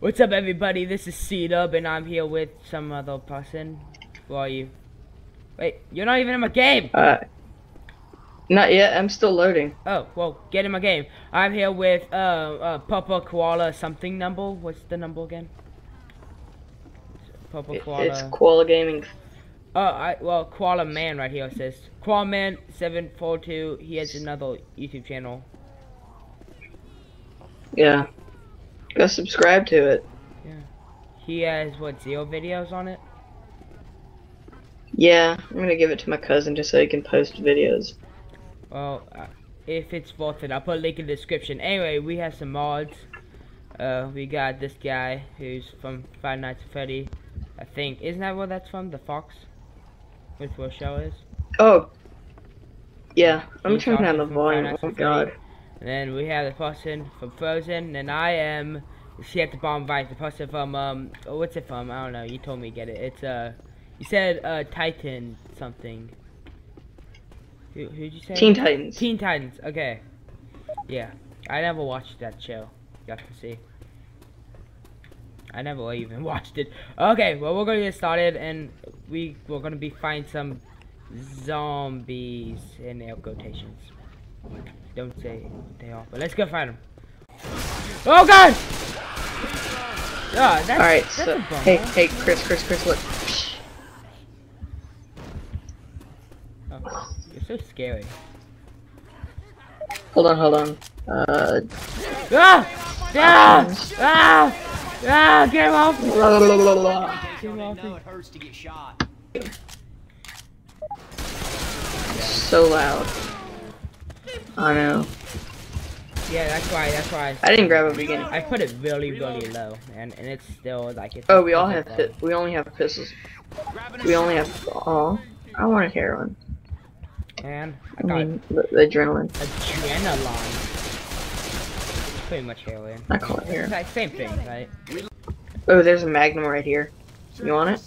What's up, everybody? This is C-Dub, and I'm here with some other person. Who are you? Wait, you're not even in my game! Uh, not yet. I'm still loading. Oh, well, get in my game. I'm here with, uh, uh, Purple Koala something number. What's the number again? Purple Koala. It's Koala Gaming. Oh, I, well, Koala Man right here says. Koala Man 742, he has another YouTube channel. Yeah. Go subscribe to it. Yeah. He has, what, zero videos on it? Yeah, I'm gonna give it to my cousin just so he can post videos. Well, uh, if it's worth it, I'll put a link in the description. Anyway, we have some mods. Uh, we got this guy who's from Five Nights at Freddy. I think isn't that where that's from? The Fox, which what show is? Oh. Yeah, I'm He's turning down the volume. Oh god. Freddy. And then we have the person from Frozen, and I am. She at the bottom right. The person from um, oh, what's it from? I don't know. You told me to get it. It's uh, you said uh, Titan something. Who who'd you say? Teen Titans. Teen Titans. Okay. Yeah, I never watched that show. You have to see. I never even watched it. Okay, well we're gonna get started, and we we're gonna be find some zombies in air quotations. Don't say what they are, but let's go find them. Oh God! Yeah, that's, Alright, that's so hey, hey, Chris, Chris, Chris, look. Oh, you're so scary. Hold on, hold on. Uh, Ah! Ah! Ah! Ah! Get him off! la, la, la, la, la. Get him off! know it hurts to get shot. so loud. I know. Yeah, that's why. That's why. I didn't grab a beginning. I put it really, really low, man, and it's still like it's. Oh, we all have. we only have pistols. We only have. Oh, I want a heroin. And I I got mean, the, the adrenaline. adrenaline. Pretty much heroin. I call it heroin. like same thing, right? Oh, there's a magnum right here. You want it?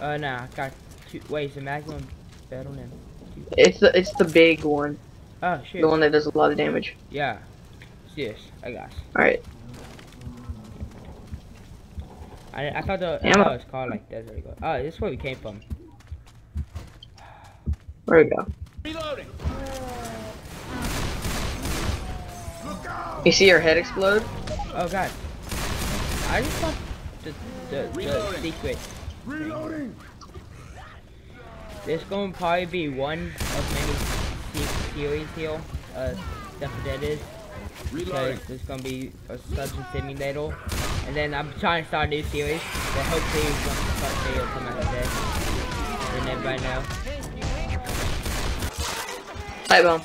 Uh, nah, I got two. Wait, is the Magnum better than? It's the it's the big one, Oh shit. the one that does a lot of damage. Yeah. Yes, I got. All right. I, I thought the Ammo. it's called like Desert Eagle. Oh, this is where we came from. Where we go? Reloading. You see your head explode? Oh god. I just thought the the, the Reloading. secret. Reloading. There's going to probably be one of many se- series here. Uh, Left 4 Dead is. Because Reloading. there's gonna be a Surgeon Simulator. And then I'm trying to start a new series. But hopefully once the first day will come out today. Then everybody know. Hi, bomb.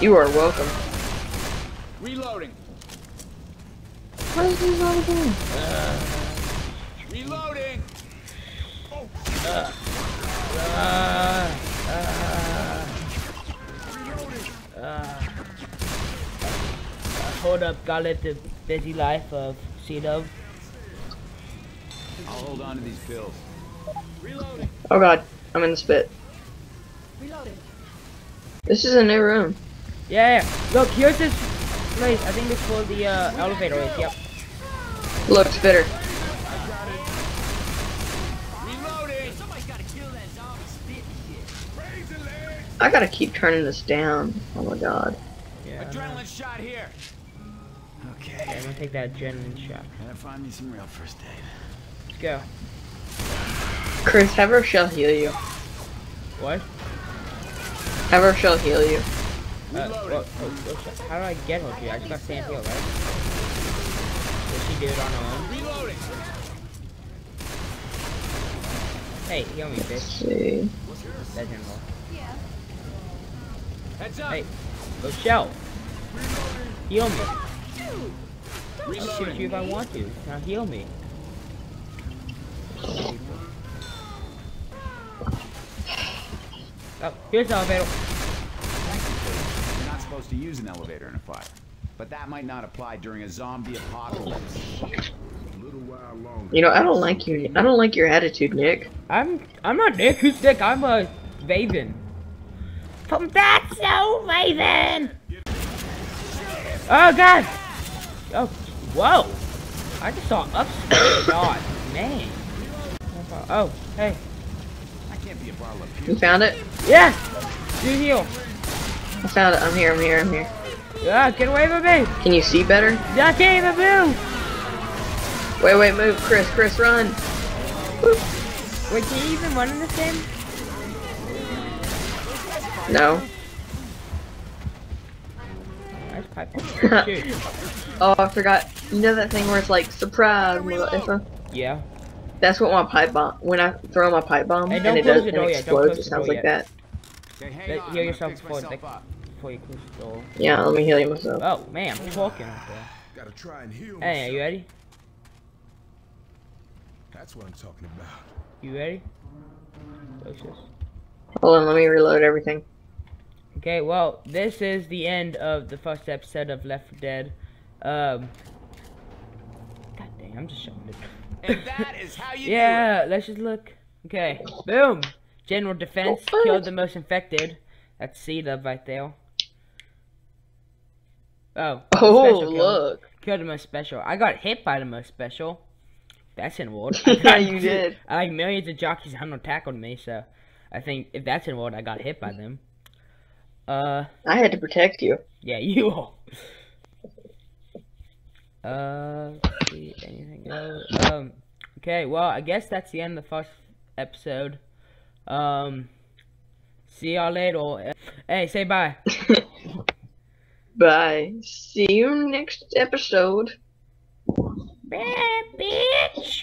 You are welcome. Reloading. What is this all doing? Reloading. Uh, uh, Uh, uh, uh, uh, hold up, gotta let the busy life of C-Dub. I'll hold on to these pills. Reloading. Oh god, I'm in the spit. This is a new room. Yeah, yeah. Look, here's this place. I think it's called the uh, elevator. Yep. Look, spitter. I gotta keep turning this down. Oh my god. Yeah. Adrenaline shot here. Okay. I'm gonna take that adrenaline shot. Gotta find me some real first aid. Let's go. Chris, have Rochelle heal you. What? Have Rochelle heal you. Uh, what, what, what, how do I get her here? I just got stand here, right? Did she do it on her own? Reloading. Hey, heal me, bitch. Let's bitch. see. That didn't work. Heads up. Hey, Rochelle. Heal me. I'll shoot you Reloading. if I want to. Now heal me. Oh, here's the elevator. You're not supposed to use an elevator in a fire. But that might not apply during a zombie apocalypse. You know, I don't like you. I don't like your attitude, Nick. I'm I'm not Nick. Who's Nick? I'm a Raven. From That's So Raven. Oh God! Oh, whoa! I just saw upstairs. God, man. Oh, hey. I can't be a bottle of You found it? Yeah! Do heal. I found it. I'm here, I'm here, I'm here. Yeah, get away from me! Can you see better? I can't even move! Wait, wait, move. Chris, Chris, run. Wait, can you even run in this game? No. Nice pipe bomb. Oh, I forgot. You know that thing where it's like, surprise, motherfucker? Yeah. That's what my pipe bomb, when I throw my pipe bomb Hey, and it does the and door it yet, don't explodes, it sounds like yet. that. Okay, Let- on. heal yourself uh, before myself they- Before you close the door. Yeah, let me heal you myself. Oh, man, I'm talking out there. Gotta try and heal Hey, are you ready? That's what I'm talking about. You ready? Close. Hold on, let me reload everything. Okay, well, this is the end of the first episode of Left 4 Dead. Um, God dang, I'm just showing it. And that is how you yeah, let's just look. Okay, boom. General defense What? killed the most infected. That's C dub right there. Oh, Oh, look. Killed the most special. I got hit by the most special. That's an award. Yeah, you did. I like millions of jockeys hunter tackled me, so I think if that's an award, I got hit by them. Uh, I had to protect you. yeah, you all. Uh, see anything else? Um, okay, well, I guess that's the end of the first episode. Um, see y'all later. Hey, say bye. Bye. See you next episode. Bye, bitch.